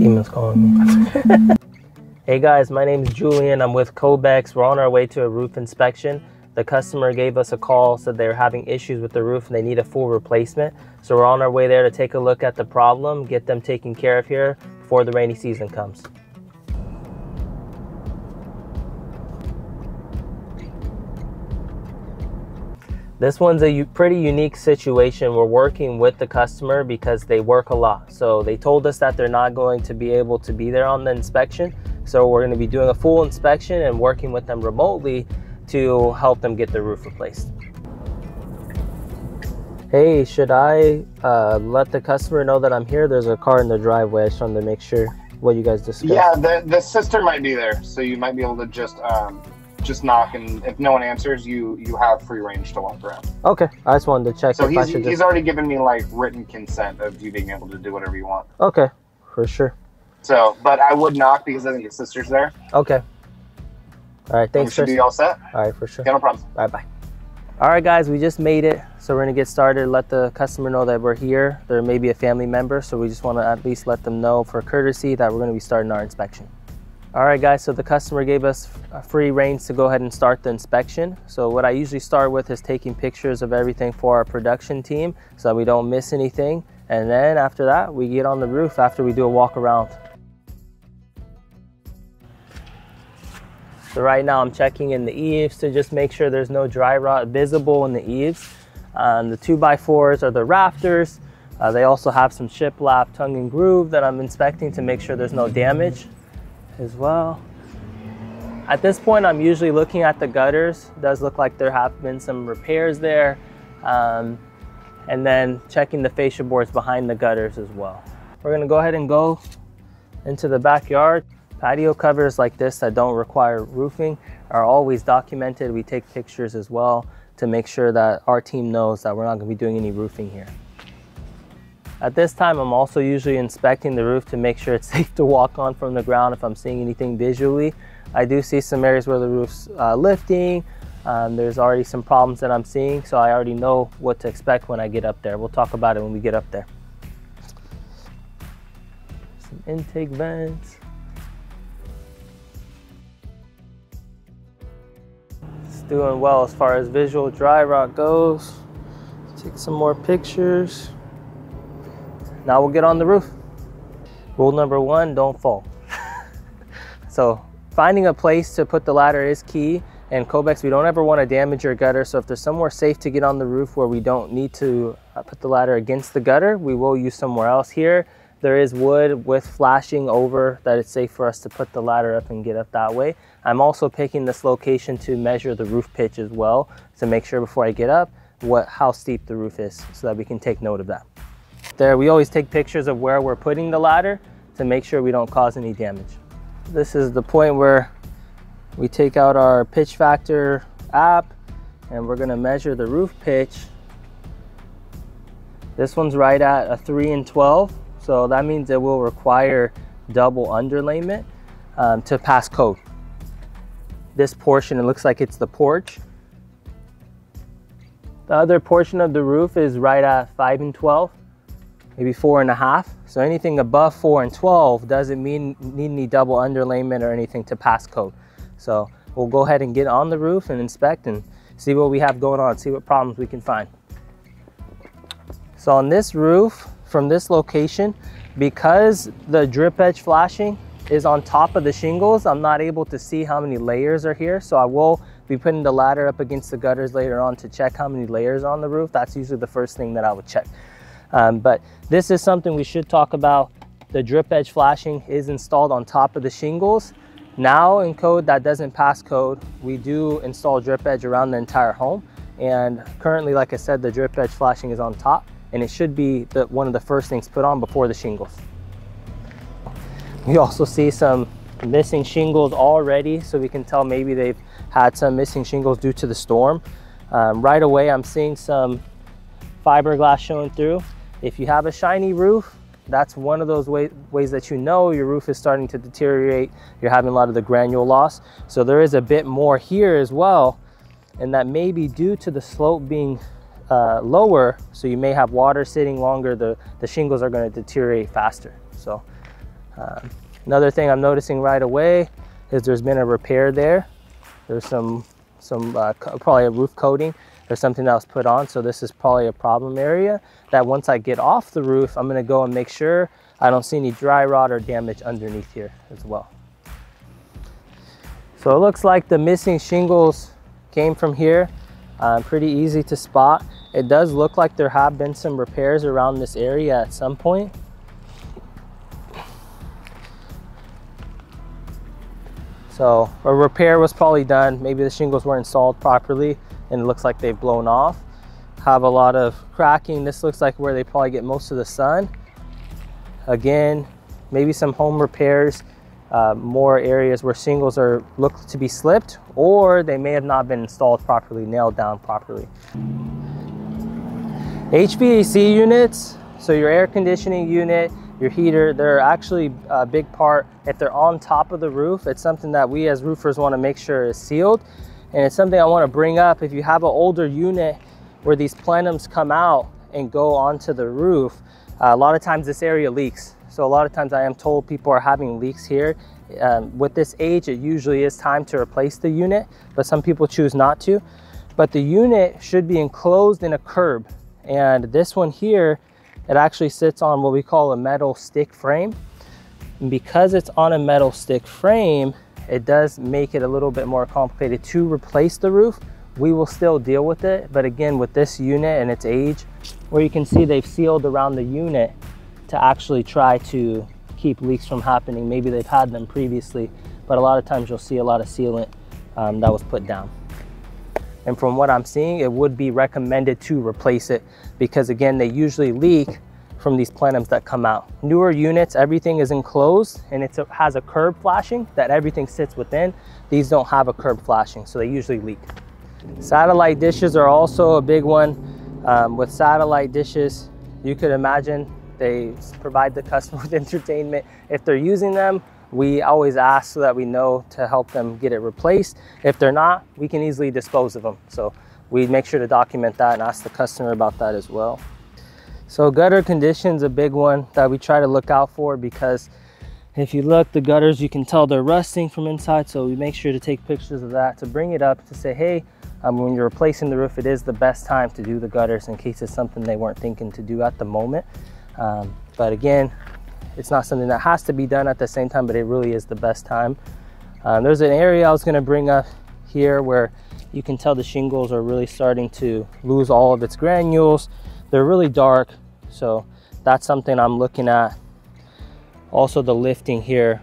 Demon's calling me. hey guys, my name is Julian. I'm with Cobex. We're on our way to a roof inspection. The customer gave us a call, said they were having issues with the roof and they need a full replacement. So we're on our way there to take a look at the problem, get them taken care of here before the rainy season comes. This one's a pretty unique situation. We're working with the customer because they work a lot. So they told us that they're not going to be able to be there on the inspection. So we're going to be doing a full inspection and working with them remotely to help them get the roof replaced. Hey, should I uh, let the customer know that I'm here? There's a car in the driveway. I just wanted to make sure what you guys discussed. Yeah, the, the sister might be there. So you might be able to just um, just knock, and if no one answers, you you have free range to walk around. Okay, I just wanted to check. So he's, he's just... already given me like written consent of you being able to do whatever you want. Okay, for sure. So, but I would knock because I think his sister's there. Okay. All right, thanks. should be all set. All right, for sure. Okay, no problem. Bye bye. All right, guys, we just made it. So we're gonna get started. Let the customer know that we're here. There may be a family member, so we just want to at least let them know for courtesy that we're gonna be starting our inspection. All right guys, so the customer gave us free reins to go ahead and start the inspection. So what I usually start with is taking pictures of everything for our production team so that we don't miss anything. And then after that, we get on the roof after we do a walk around. So right now I'm checking in the eaves to just make sure there's no dry rot visible in the eaves. The 2x4s are the rafters. Uh, they also have some shiplap tongue and groove that I'm inspecting to make sure there's no damage as well. At this point, I'm usually looking at the gutters. It does look like there have been some repairs there. Um, and then checking the fascia boards behind the gutters as well. We're gonna go ahead and go into the backyard. Patio covers like this that don't require roofing are always documented. We take pictures as well to make sure that our team knows that we're not gonna be doing any roofing here. At this time, I'm also usually inspecting the roof to make sure it's safe to walk on from the ground if I'm seeing anything visually. I do see some areas where the roof's uh, lifting. Um, there's already some problems that I'm seeing, so I already know what to expect when I get up there. We'll talk about it when we get up there. Some intake vents. It's doing well as far as visual dry rot goes. Take some more pictures. Now we'll get on the roof. Rule number one, don't fall. so finding a place to put the ladder is key. And Cobex, we don't ever want to damage your gutter. So if there's somewhere safe to get on the roof where we don't need to uh, put the ladder against the gutter, we will use somewhere else here. There is wood with flashing over that it's safe for us to put the ladder up and get up that way. I'm also picking this location to measure the roof pitch as well to make sure before I get up what how steep the roof is so that we can take note of that. There, we always take pictures of where we're putting the ladder to make sure we don't cause any damage. This is the point where we take out our pitch factor app and we're gonna measure the roof pitch. This one's right at a 3 and 12, so that means it will require double underlayment um, to pass code. This portion, it looks like it's the porch. The other portion of the roof is right at 5 and 12 maybe four and a half. So anything above four and 12 doesn't mean need any double underlayment or anything to pass code. So we'll go ahead and get on the roof and inspect and see what we have going on, see what problems we can find. So on this roof, from this location, because the drip edge flashing is on top of the shingles, I'm not able to see how many layers are here. So I will be putting the ladder up against the gutters later on to check how many layers are on the roof. That's usually the first thing that I would check. Um, but this is something we should talk about. The drip edge flashing is installed on top of the shingles. Now in code that doesn't pass code, we do install drip edge around the entire home. And currently, like I said, the drip edge flashing is on top and it should be the, one of the first things put on before the shingles. We also see some missing shingles already, so we can tell maybe they've had some missing shingles due to the storm. Um, right away, I'm seeing some fiberglass showing through. If you have a shiny roof, that's one of those way, ways that you know your roof is starting to deteriorate. You're having a lot of the granule loss. So there is a bit more here as well. And that may be due to the slope being uh, lower. So you may have water sitting longer. The, the shingles are gonna deteriorate faster. So Um, another thing I'm noticing right away is there's been a repair there. There's some, some uh, probably a roof coating or something that was put on. So this is probably a problem area that once I get off the roof, I'm gonna go and make sure I don't see any dry rot or damage underneath here as well. So it looks like the missing shingles came from here. Uh, pretty easy to spot. It does look like there have been some repairs around this area at some point. So a repair was probably done. Maybe the shingles weren't installed properly and it looks like they've blown off. Have a lot of cracking. This looks like where they probably get most of the sun. Again, maybe some home repairs, uh, more areas where shingles are look to be slipped or they may have not been installed properly, nailed down properly. HVAC units, so your air conditioning unit, your heater, they're actually a big part. If they're on top of the roof, it's something that we as roofers want to make sure is sealed. And it's something I want to bring up. If you have an older unit where these plenums come out and go onto the roof, uh, a lot of times this area leaks. So a lot of times I am told people are having leaks here. Um, with this age, it usually is time to replace the unit, but some people choose not to. But the unit should be enclosed in a curb. And this one here it actually sits on what we call a metal stick frame. And because it's on a metal stick frame, it does make it a little bit more complicated to replace the roof. We will still deal with it, but again, with this unit and its age, where you can see they've sealed around the unit to actually try to keep leaks from happening. Maybe they've had them previously, but a lot of times you'll see a lot of sealant um, that was put down. And from what I'm seeing, it would be recommended to replace it because again, they usually leak from these plenums that come out. Newer units, everything is enclosed and it has a curb flashing that everything sits within. These don't have a curb flashing, so they usually leak. Satellite dishes are also a big one. Um, with satellite dishes, you could imagine they provide the customer with entertainment. If they're using them, we always ask so that we know to help them get it replaced. If they're not, we can easily dispose of them. So we make sure to document that and ask the customer about that as well. So gutter conditions a big one that we try to look out for because if you look, the gutters, you can tell they're rusting from inside. So we make sure to take pictures of that to bring it up to say, hey, um, when you're replacing the roof, it is the best time to do the gutters in case it's something they weren't thinking to do at the moment. Um, but again, it's not something that has to be done at the same time, but it really is the best time. Um, there's an area I was gonna bring up here where you can tell the shingles are really starting to lose all of its granules. They're really dark, so that's something I'm looking at. Also the lifting here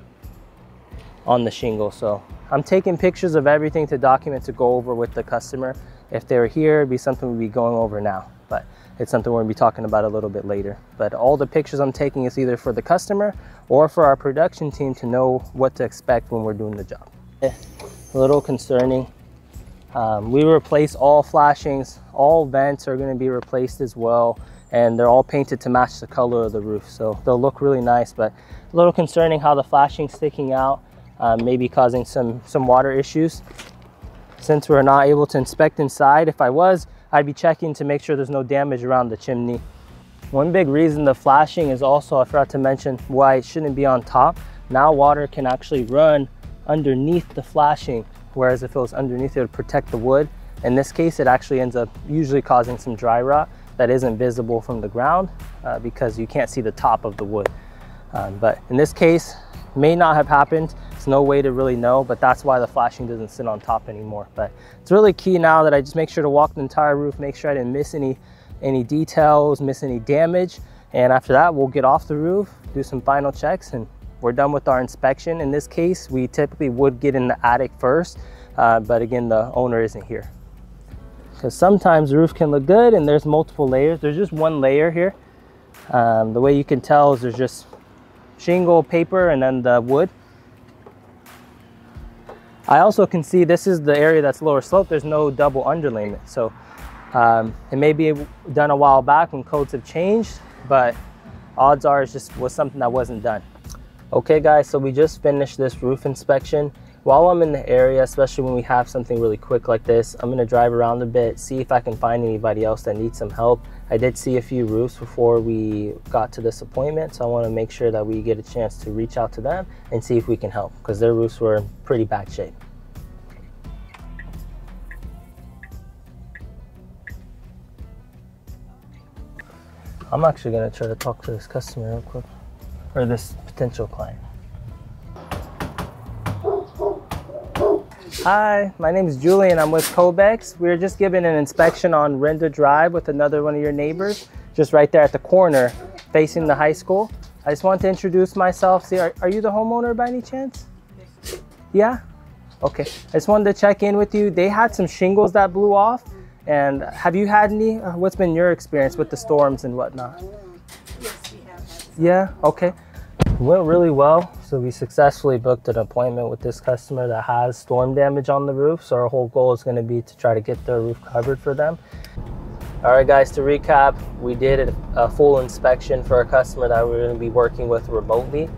on the shingle. So I'm taking pictures of everything to document to go over with the customer. If they were here, it'd be something we'd be going over now. But it's something we're gonna be talking about a little bit later. But all the pictures I'm taking is either for the customer or for our production team to know what to expect when we're doing the job. A little concerning. Um, we replace all flashings, all vents are gonna be replaced as well, and they're all painted to match the color of the roof. So they'll look really nice, but a little concerning how the flashing's sticking out, um, maybe causing some, some water issues. Since we're not able to inspect inside, if I was, I'd be checking to make sure there's no damage around the chimney. One big reason the flashing is also, I forgot to mention, why it shouldn't be on top. Now water can actually run underneath the flashing, whereas if it was underneath, it would protect the wood. In this case, it actually ends up usually causing some dry rot that isn't visible from the ground uh, because you can't see the top of the wood. Um, but in this case, may not have happened. No way to really know, but that's why the flashing doesn't sit on top anymore. But it's really key now that I just make sure to walk the entire roof, make sure I didn't miss any, any details, miss any damage. And after that, we'll get off the roof, do some final checks, and we're done with our inspection. In this case, we typically would get in the attic first, uh, but again, the owner isn't here. Because sometimes the roof can look good and there's multiple layers. There's just one layer here. Um, the way you can tell is there's just shingle, paper, and then the wood. I also can see this is the area that's lower slope. There's no double underlayment. So um, it may be done a while back when codes have changed, but odds are it just was something that wasn't done. Okay guys, so we just finished this roof inspection. While I'm in the area, especially when we have something really quick like this, I'm gonna drive around a bit, see if I can find anybody else that needs some help I did see a few roofs before we got to this appointment, so I want to make sure that we get a chance to reach out to them and see if we can help because their roofs were in pretty bad shape. I'm actually to try to talk to this customer real quick or this potential client. Hi, my name is Julian. I'm with Cobex. We are just giving an inspection on Renda Drive with another one of your neighbors, just right there at the corner facing the high school. I just want to introduce myself. See, are, are you the homeowner by any chance? Yeah? Okay. I just wanted to check in with you. They had some shingles that blew off. And have you had any? uh, What's been your experience with the storms and whatnot? Yes, we have had some. Yeah, okay. Went really well. So we successfully booked an appointment with this customer that has storm damage on the roof. So our whole goal is going to be to try to get their roof covered for them. All right, guys, to recap, we did a, full inspection for a customer that we're going to be working with remotely.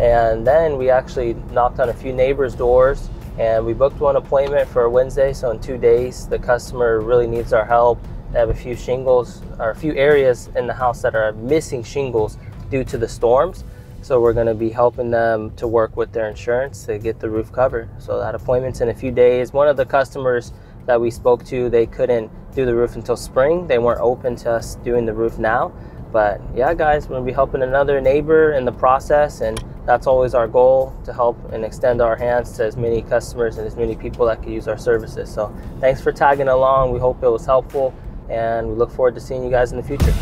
And then we actually knocked on a few neighbors' doors and we booked one appointment for a Wednesday. So in two days, the customer really needs our help. They have a few shingles or a few areas in the house that are missing shingles due to the storms. So we're going to be helping them to work with their insurance to get the roof covered. So that appointment's in a few days. One of the customers that we spoke to, they couldn't do the roof until spring. They weren't open to us doing the roof now. But yeah, guys, we're gonna be helping another neighbor in the process, and that's always our goal to help and extend our hands to as many customers and as many people that can use our services. So thanks for tagging along. We hope it was helpful, and we look forward to seeing you guys in the future.